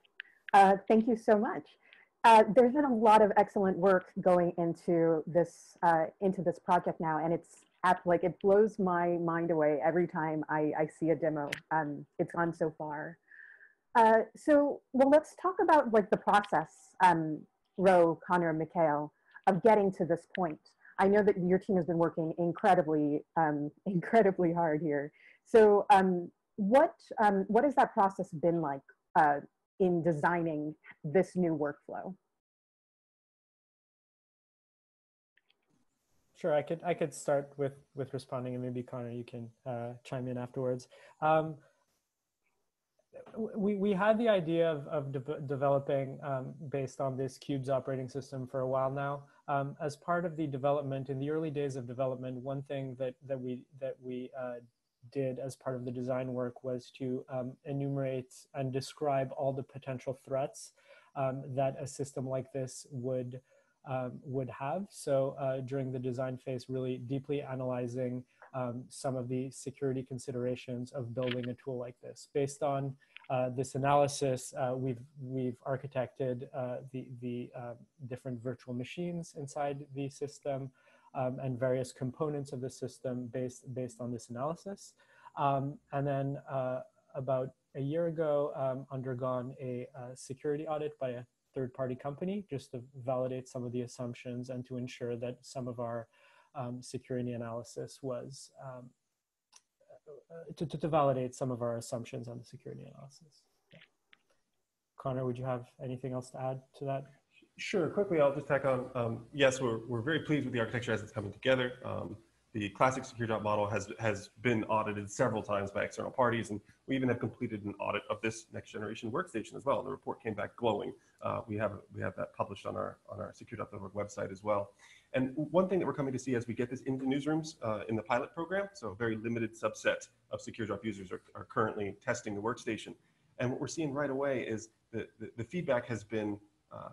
Uh, thank you so much. Uh, there's been a lot of excellent work going into this uh, into this project now, and it's at, like it blows my mind away every time I, I see a demo. Um, it's gone so far. Uh, so, well, let's talk about like the process, um, Roe, Connor, Mikhail, of getting to this point. I know that your team has been working incredibly, um, incredibly hard here. So, um, what um, what has that process been like uh, in designing this new workflow? Sure, I could I could start with with responding, and maybe Connor, you can uh, chime in afterwards. Um, we we had the idea of of de developing um, based on this Qubes operating system for a while now. Um, as part of the development in the early days of development, one thing that that we that we uh, did as part of the design work was to um, enumerate and describe all the potential threats um, that a system like this would um, would have. So uh, during the design phase, really deeply analyzing um, some of the security considerations of building a tool like this. Based on uh, this analysis, uh, we've we've architected uh, the the um, different virtual machines inside the system um, and various components of the system based based on this analysis. Um, and then uh, about a year ago, um, undergone a, a security audit by a third party company just to validate some of the assumptions and to ensure that some of our um, security analysis was um, uh, to, to, to, validate some of our assumptions on the security analysis. Connor, would you have anything else to add to that? Sure, quickly, I'll just tack on. Um, yes, we're, we're very pleased with the architecture as it's coming together. Um, the classic secure drop model has, has been audited several times by external parties, and we even have completed an audit of this next generation workstation as well. The report came back glowing. Uh, we, have, we have that published on our, on our secure.org website as well. And one thing that we're coming to see as we get this into newsrooms uh, in the pilot program, so a very limited subset of secure drop users are, are currently testing the workstation. And what we're seeing right away is that the, the feedback has been uh,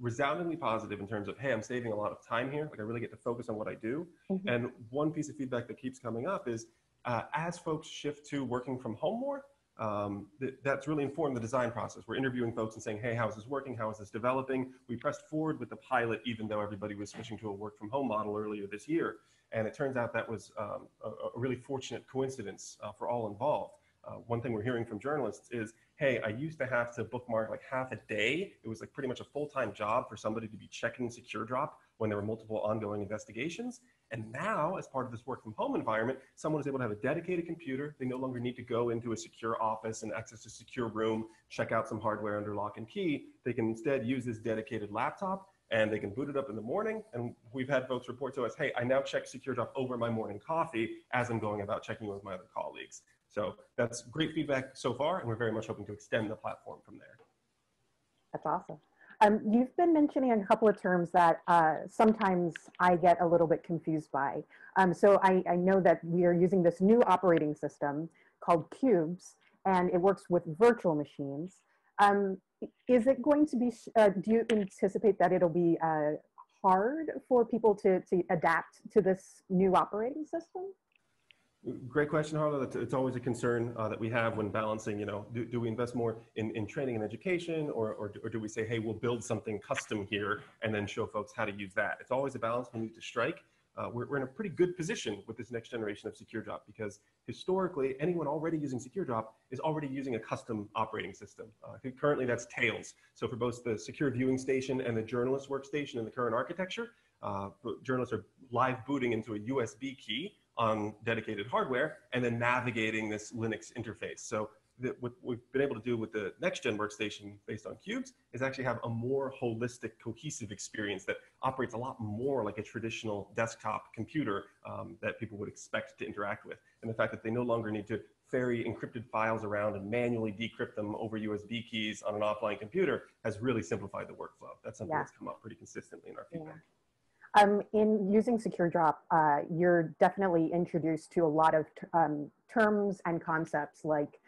resoundingly positive in terms of, hey, I'm saving a lot of time here. Like I really get to focus on what I do. Mm-hmm. And one piece of feedback that keeps coming up is uh, as folks shift to working from home more, um, th- that's really informed the design process. We're interviewing folks and saying, hey, how is this working? How is this developing? We pressed forward with the pilot, even though everybody was switching to a work from home model earlier this year. And it turns out that was um, a, a, really fortunate coincidence uh, for all involved. Uh, one thing we're hearing from journalists is hey, I used to have to bookmark like half a day. It was like pretty much a full time job for somebody to be checking secure drop when there were multiple ongoing investigations. And now, as part of this work from home environment, someone is able to have a dedicated computer. They no longer need to go into a secure office and access a secure room, check out some hardware under lock and key. They can instead use this dedicated laptop and they can boot it up in the morning. And we've had folks report to us, hey, I now check secure drop over my morning coffee as I'm going about checking with my other colleagues. So that's great feedback so far, and we're very much hoping to extend the platform from there. That's awesome. Um, you've been mentioning a couple of terms that uh, sometimes I get a little bit confused by. Um, so I, I, know that we are using this new operating system called Qubes, and it works with virtual machines. Um, is it going to be, uh, do you anticipate that it'll be uh, hard for people to, to adapt to this new operating system? Great question, Harlo. It's always a concern uh, that we have when balancing, you know, do, do we invest more in, in training and education or, or, or do we say, hey, we'll build something custom here and then show folks how to use that? It's always a balance we need to strike. Uh, we're, we're in a pretty good position with this next generation of Secure Drop because historically, anyone already using Secure Drop is already using a custom operating system. Uh, currently, that's Tails. So for both the secure viewing station and the journalist workstation in the current architecture, uh, journalists are live booting into a USB key on dedicated hardware and then navigating this Linux interface. So the, what we've been able to do with the next gen workstation based on Qubes is actually have a more holistic, cohesive experience that operates a lot more like a traditional desktop computer um, that people would expect to interact with. And the fact that they no longer need to ferry encrypted files around and manually decrypt them over USB keys on an offline computer has really simplified the workflow. That's something yeah. that's come up pretty consistently in our feedback. Yeah. Um, in using Secure Drop, uh, you're definitely introduced to a lot of um, terms and concepts like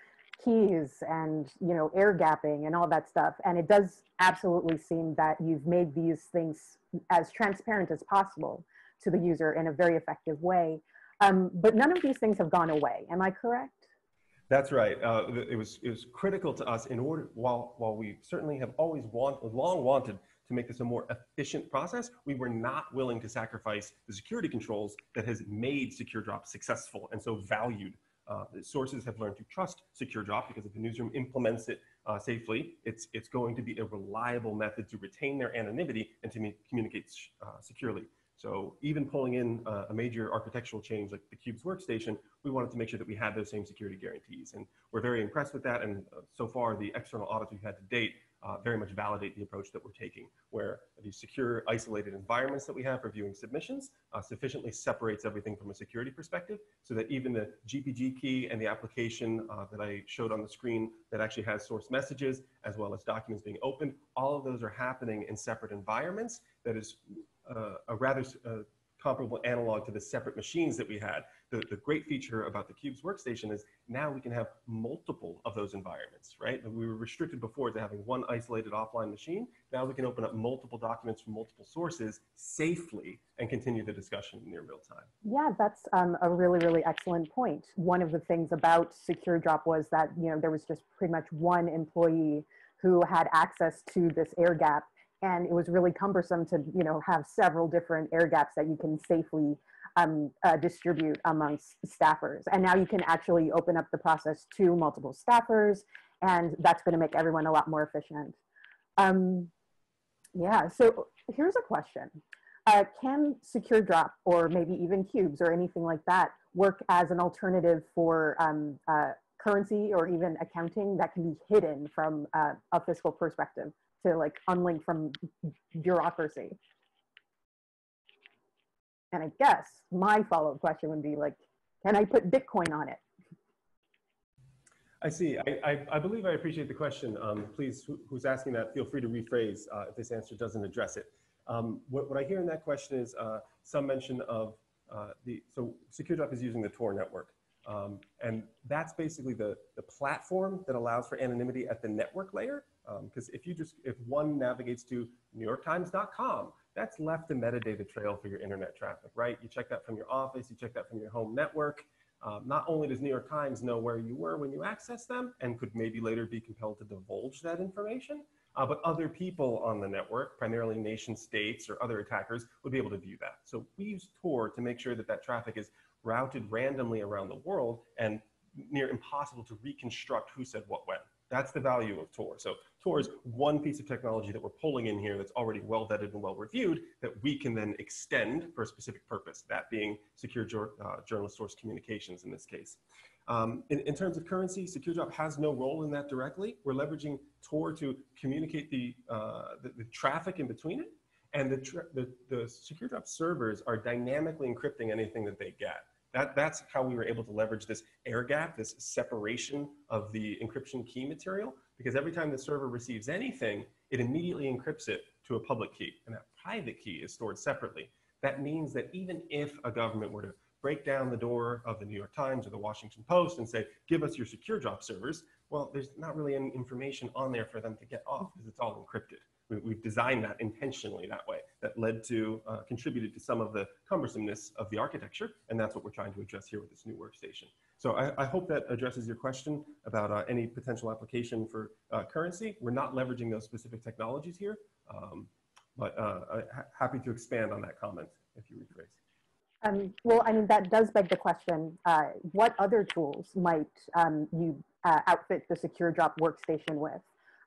keys and you know air gapping and all that stuff. And it does absolutely seem that you've made these things as transparent as possible to the user in a very effective way. Um, but none of these things have gone away. Am I correct? That's right. Uh, it was it was critical to us in order while while we certainly have always want long wanted to make this a more efficient process, we were not willing to sacrifice the security controls that has made Secure Drop successful and so valued. Uh, sources have learned to trust Secure Drop because if the newsroom implements it uh, safely, it's, it's going to be a reliable method to retain their anonymity and to communicate uh, securely. So even pulling in uh, a major architectural change like the Qubes workstation, we wanted to make sure that we had those same security guarantees. And we're very impressed with that. And uh, so far, the external audits we've had to date uh, very much validate the approach that we're taking, where the secure, isolated environments that we have for viewing submissions uh, sufficiently separates everything from a security perspective so that even the GPG key and the application uh, that I showed on the screen that actually has source messages, as well as documents being opened, all of those are happening in separate environments. That is uh, a rather uh, comparable analog to the separate machines that we had. The, the great feature about the Qubes workstation is now we can have multiple of those environments, right? We were restricted before to having one isolated offline machine. Now we can open up multiple documents from multiple sources safely and continue the discussion near real time. Yeah, that's um, a really, really excellent point. One of the things about Secure Drop was that, you know, there was just pretty much one employee who had access to this air gap and it was really cumbersome to you know have several different air gaps that you can safely um, uh, distribute amongst staffers. And now you can actually open up the process to multiple staffers, and that's going to make everyone a lot more efficient. Um, yeah, so here's a question. Uh, can Secure Drop or maybe even Qubes or anything like that work as an alternative for um, uh, currency or even accounting that can be hidden from uh, a fiscal perspective? To like unlink from bureaucracy. And I guess my follow-up question would be like, can I put Bitcoin on it? I see. I, I, I believe I appreciate the question. Um, please, who, who's asking that, feel free to rephrase uh, if this answer doesn't address it. Um, what, what I hear in that question is uh, some mention of uh, the, so SecureDrop is using the Tor network. Um, and that's basically the, the platform that allows for anonymity at the network layer because um, if you just, if one navigates to NewYorkTimes.com, that's left a metadata trail for your internet traffic, right? You check that from your office, you check that from your home network. Um, not only does New York Times know where you were when you access them and could maybe later be compelled to divulge that information, uh, but other people on the network, primarily nation states or other attackers, would be able to view that. So we use Tor to make sure that that traffic is routed randomly around the world and near impossible to reconstruct who said what when. That's the value of Tor. So Tor is one piece of technology that we're pulling in here that's already well vetted and well reviewed that we can then extend for a specific purpose, that being secure uh, journalist source communications in this case. Um, in, in, terms of currency, SecureDrop has no role in that directly. We're leveraging Tor to communicate the, uh, the, the, traffic in between it. And the, the, the SecureDrop servers are dynamically encrypting anything that they get. That, that's how we were able to leverage this air gap, this separation of the encryption key material, because every time the server receives anything, it immediately encrypts it to a public key, and that private key is stored separately. That means that even if a government were to break down the door of the New York Times or the Washington Post and say, give us your secure drop servers, well, there's not really any information on there for them to get off because it's all encrypted. We, we've designed that intentionally that way. That led to, uh, contributed to some of the cumbersomeness of the architecture, and that's what we're trying to address here with this new workstation. So I, I hope that addresses your question about uh, any potential application for uh, currency. We're not leveraging those specific technologies here, um, but uh, ha happy to expand on that comment if you rephrase. Um, well, I mean, that does beg the question, uh, what other tools might um, you uh, outfit the Secure Drop workstation with?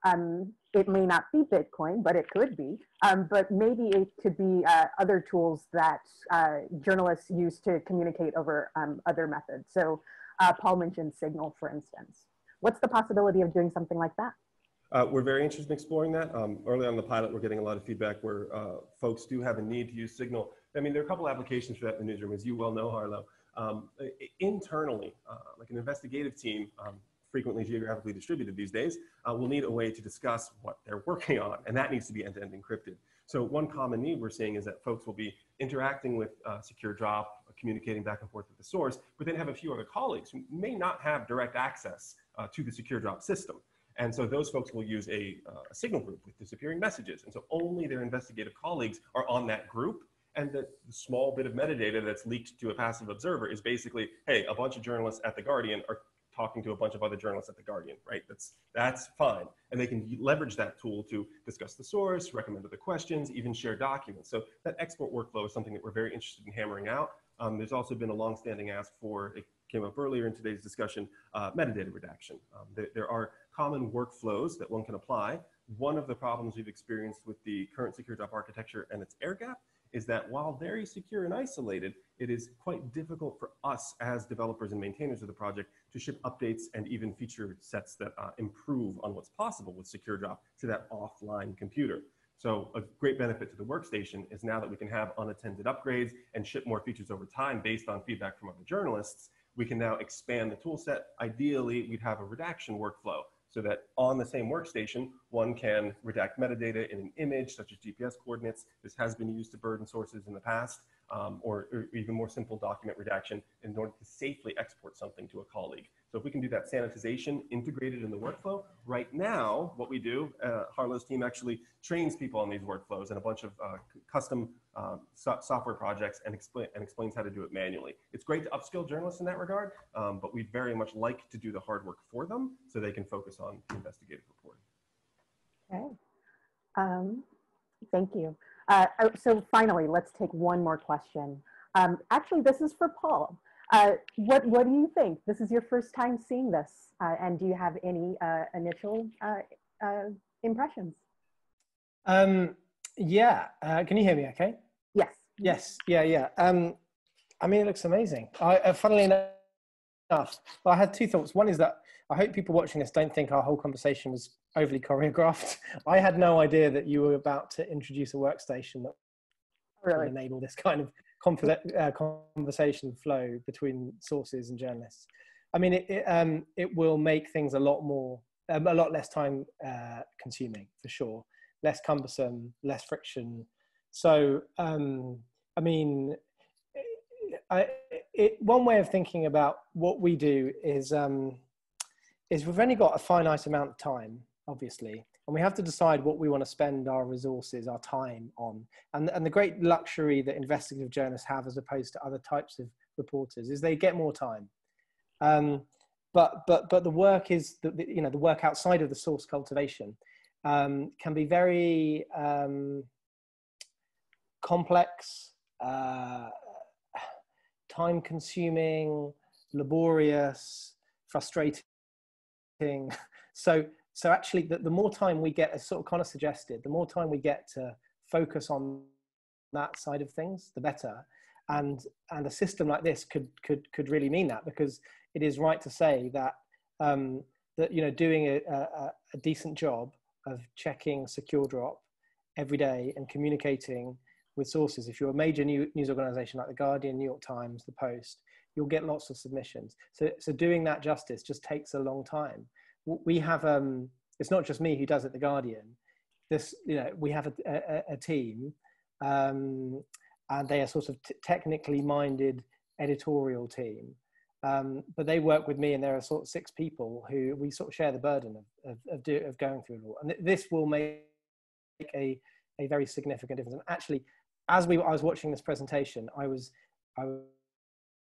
Um, it may not be Bitcoin, but it could be. Um, but maybe it could be uh, other tools that uh, journalists use to communicate over um, other methods. So uh, Paul mentioned Signal, for instance. What's the possibility of doing something like that? Uh, we're very interested in exploring that. Um, early on the pilot, we're getting a lot of feedback where uh, folks do have a need to use Signal. I mean, there are a couple applications for that in the newsroom, as you well know, Harlo. Um, internally, uh, like an investigative team, um, frequently geographically distributed these days, uh, will need a way to discuss what they're working on, and that needs to be end-to-end encrypted. So one common need we're seeing is that folks will be interacting with uh, Secure Drop, communicating back and forth with the source, but then have a few other colleagues who may not have direct access uh, to the Secure Drop system. And so those folks will use a, uh, a, signal group with disappearing messages. And so only their investigative colleagues are on that group. And the small bit of metadata that's leaked to a passive observer is basically, hey, a bunch of journalists at The Guardian are talking to a bunch of other journalists at The Guardian, right? That's, that's fine. And they can leverage that tool to discuss the source, recommend other questions, even share documents. So that export workflow is something that we're very interested in hammering out. Um, there's also been a longstanding ask for, it came up earlier in today's discussion, uh, metadata redaction. Um, there, there are common workflows that one can apply. One of the problems we've experienced with the current secure drop architecture and its air gap is that while very secure and isolated, it is quite difficult for us as developers and maintainers of the project to ship updates and even feature sets that uh, improve on what's possible with Secure Drop to that offline computer. So a great benefit to the workstation is now that we can have unattended upgrades and ship more features over time based on feedback from other journalists, we can now expand the tool set. Ideally, we'd have a redaction workflow so that on the same workstation, one can redact metadata in an image such as GPS coordinates. This has been used to burden sources in the past um, or, or, even more simple document redaction in order to safely export something to a colleague. So if we can do that sanitization integrated in the workflow, right now, what we do, uh, Harlo's team actually trains people on these workflows and a bunch of uh, custom uh, so software projects and, explain, and explains how to do it manually. It's great to upskill journalists in that regard, um, but we'd very much like to do the hard work for them so they can focus on investigative reporting. Okay. Um, thank you. Uh, oh, so finally, let's take one more question. Um, actually, this is for Paul. Uh, what, what do you think? This is your first time seeing this, uh, and do you have any uh, initial uh, uh, impressions? Um, yeah, can you hear me okay? Yes. Yes, yeah, yeah. Um, I mean, it looks amazing. I, funnily enough, I had two thoughts. One is that I hope people watching this don't think our whole conversation was overly choreographed. I had no idea that you were about to introduce a workstation that really? would enable this kind of uh, conversation flow between sources and journalists. I mean, it, it, um, it will make things a lot more, um, a lot less time uh, consuming for sure, less cumbersome, less friction. So, um, I mean, I, it, one way of thinking about what we do is um, is we've only got a finite amount of time obviously. And we have to decide what we want to spend our resources, our time on. And, and the great luxury that investigative journalists have as opposed to other types of reporters is they get more time. Um, but, but, but the work is, the, the, you know, the work outside of the source cultivation um, can be very um, complex, uh, time consuming, laborious, frustrating. So so actually the, the more time we get as sort of Connor suggested the more time we get to focus on that side of things the better and and a system like this could could could really mean that because it is right to say that um, that you know doing a, a, a decent job of checking secure drop every day and communicating with sources if you're a major news organization like the guardian new york times the post you'll get lots of submissions so so doing that justice just takes a long time we have um, it's not just me who does it. The Guardian. This you know we have a, a, a team, um, and they are sort of technically minded editorial team. Um, but they work with me, and there are sort of six people who we sort of share the burden of of, of, do, of going through it all. And this will make a a very significant difference. And actually, as we I was watching this presentation, I was I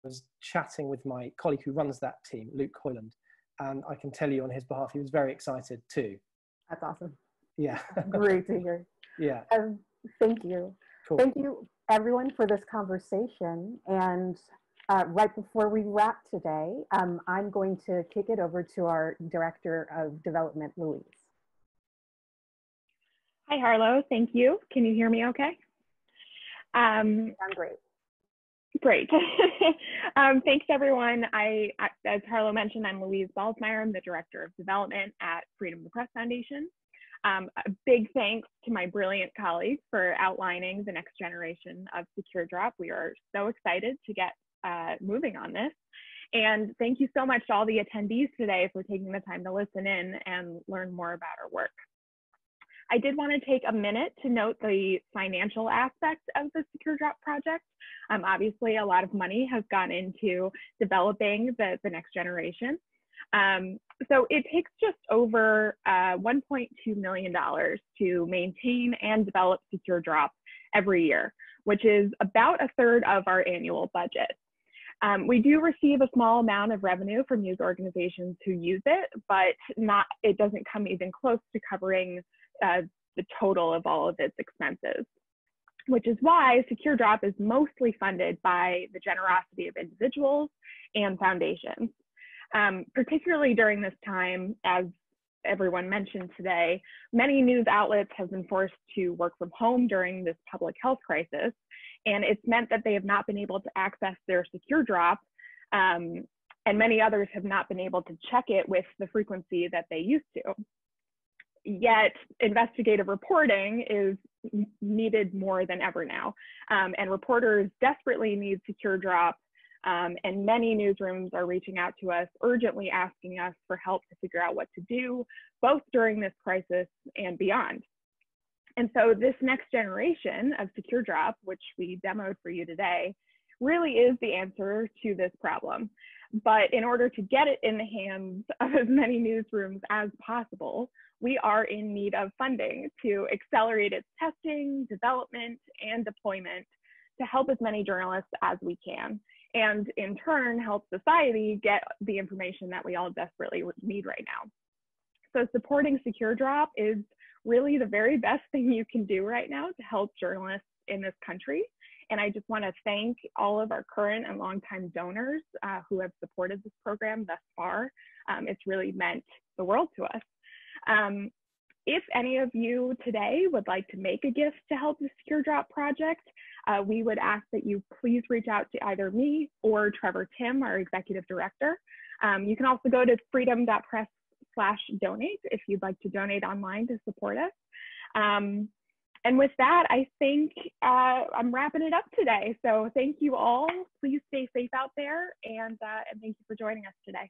was chatting with my colleague who runs that team, Luke Hoyland, and I can tell you on his behalf, he was very excited too. That's awesome. Yeah. Great to hear. Yeah. Um, thank you. Cool. Thank you, everyone, for this conversation. And uh, right before we wrap today, um, I'm going to kick it over to our Director of Development, Louise. Hi, Harlo. Thank you. Can you hear me okay? Um, I'm great. Great. um, thanks, everyone. I, as Harlo mentioned, I'm Louise Balsmeyer. I'm the Director of Development at Freedom of the Press Foundation. Um, a big thanks to my brilliant colleagues for outlining the next generation of Secure Drop. We are so excited to get uh, moving on this. And thank you so much to all the attendees today for taking the time to listen in and learn more about our work. I did want to take a minute to note the financial aspect of the Secure Drop project. Um, obviously, a lot of money has gone into developing the, the next generation. Um, so it takes just over uh, $1.2 million to maintain and develop Secure Drop every year, which is about a third of our annual budget. Um, we do receive a small amount of revenue from news organizations who use it, but not it doesn't come even close to covering uh, the total of all of its expenses, which is why Secure Drop is mostly funded by the generosity of individuals and foundations. Um, particularly during this time, as everyone mentioned today, many news outlets have been forced to work from home during this public health crisis. And it's meant that they have not been able to access their secure drop um, and many others have not been able to check it with the frequency that they used to. Yet investigative reporting is needed more than ever now. Um, and reporters desperately need secure drop um, and many newsrooms are reaching out to us, urgently asking us for help to figure out what to do, both during this crisis and beyond. And so this next generation of Secure Drop, which we demoed for you today, really is the answer to this problem. But in order to get it in the hands of as many newsrooms as possible, we are in need of funding to accelerate its testing, development, and deployment to help as many journalists as we can. And in turn, help society get the information that we all desperately need right now. So supporting Secure Drop is really the very best thing you can do right now to help journalists in this country. And I just want to thank all of our current and longtime donors uh, who have supported this program thus far. Um, it's really meant the world to us. Um, if any of you today would like to make a gift to help the Secure Drop project, uh, we would ask that you please reach out to either me or Trevor Timm, our executive director. Um, you can also go to freedom.press slash donate if you'd like to donate online to support us. Um, and with that, I think uh, I'm wrapping it up today. So thank you all. Please stay safe out there and, uh, and thank you for joining us today.